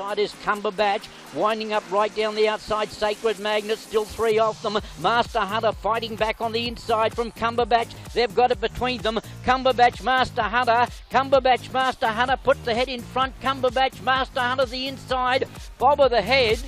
outside is Cumberbatch. Winding up right down the outside, Sacred Magnet, still three off them. Master Hunter fighting back on the inside from Cumberbatch. They've got it between them. Cumberbatch, Master Hunter. Cumberbatch, Master Hunter puts the head in front. Cumberbatch, Master Hunter the inside. Bob of the head.